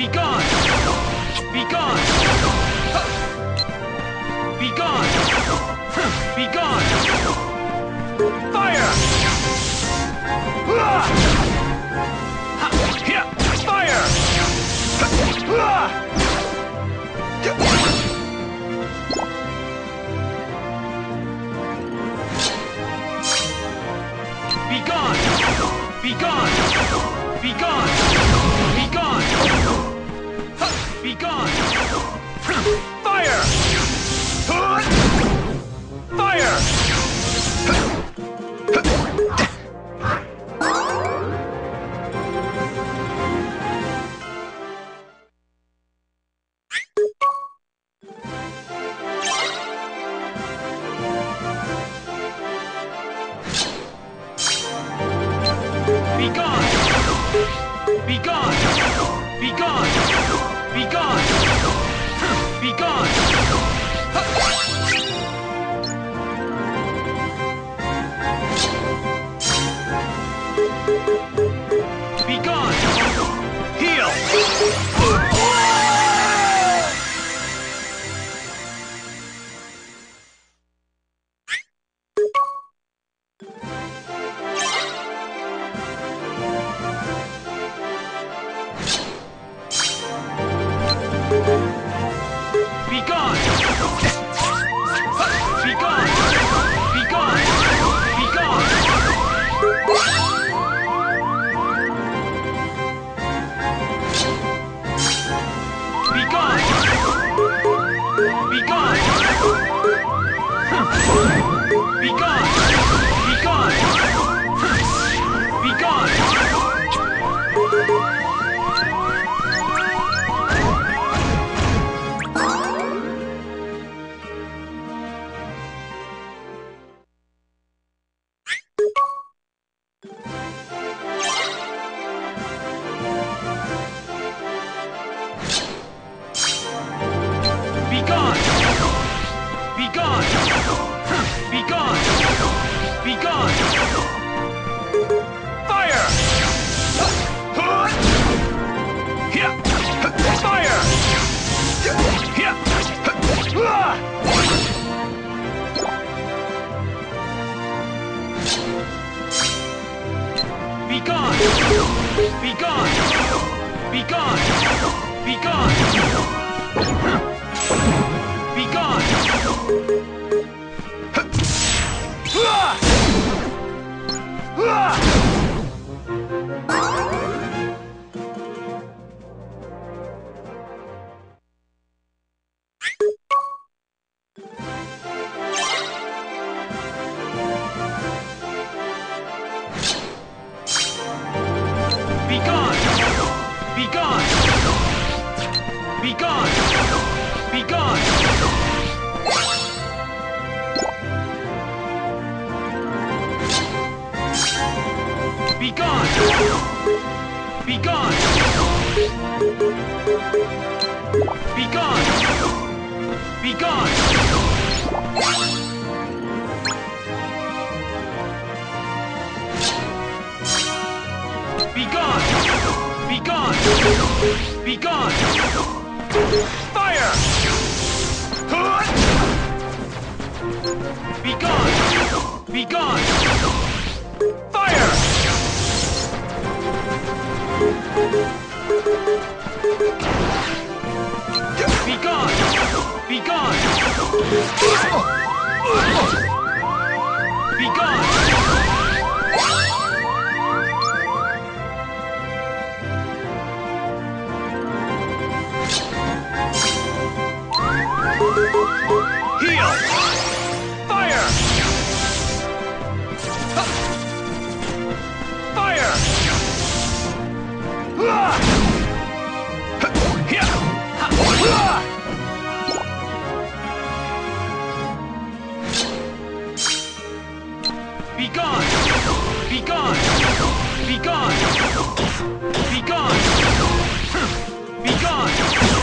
Be gone! Be gone! Be gone! Be gone! Fire! Fire! Be gone! Be gone! Be gone! Be gone! Be gone! Be gone! Be gone! Be gone! Be gone! Be gone! Be gone! Be gone! Fire! Be gone! Be gone! Heal! Fire! Fire! Be gone! Be gone! Be gone! Be gone!